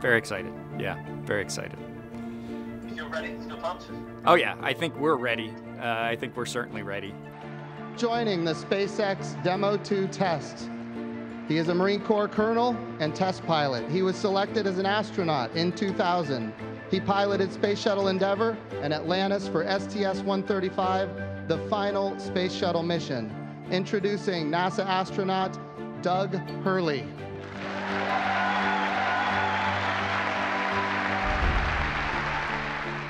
Very excited. Yeah, very excited. You feel ready? Feel pumped? Oh yeah, I think we're ready. Uh, I think we're certainly ready. Joining the SpaceX Demo 2 test. He is a Marine Corps colonel and test pilot. He was selected as an astronaut in 2000. He piloted Space Shuttle Endeavour and Atlantis for STS-135, the final space shuttle mission. Introducing NASA astronaut Doug Hurley.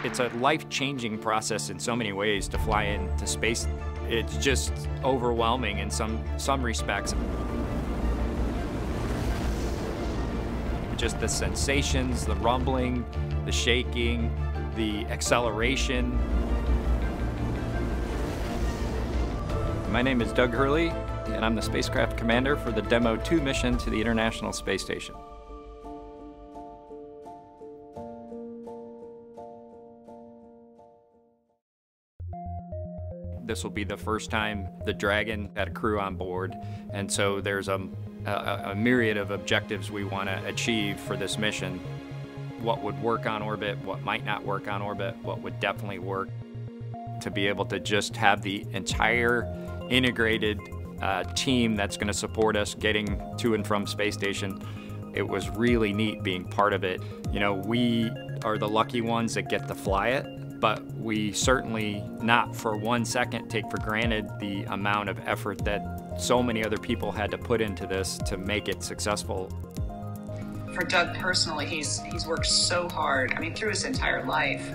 It's a life-changing process in so many ways to fly into space. It's just overwhelming in some, some respects. Just the sensations, the rumbling, the shaking, the acceleration. My name is Doug Hurley, and I'm the spacecraft commander for the Demo 2 mission to the International Space Station. This will be the first time the Dragon had a crew on board, and so there's a, a, a myriad of objectives we want to achieve for this mission. What would work on orbit, what might not work on orbit, what would definitely work. To be able to just have the entire integrated uh, team that's going to support us getting to and from space station. It was really neat being part of it. You know, we are the lucky ones that get to fly it, but we certainly not for one second take for granted the amount of effort that so many other people had to put into this to make it successful. For Doug personally, he's he's worked so hard. I mean, through his entire life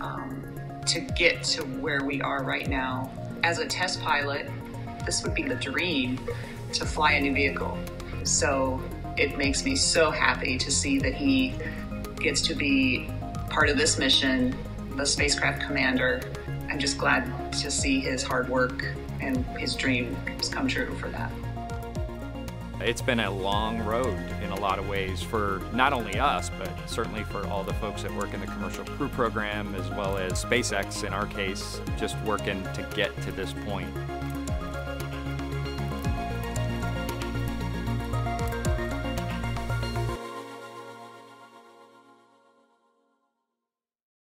um, to get to where we are right now. As a test pilot, this would be the dream to fly a new vehicle. So it makes me so happy to see that he gets to be part of this mission the spacecraft commander. I'm just glad to see his hard work and his dreams come true for that. It's been a long road in a lot of ways for not only us, but certainly for all the folks that work in the Commercial Crew Program, as well as SpaceX in our case, just working to get to this point.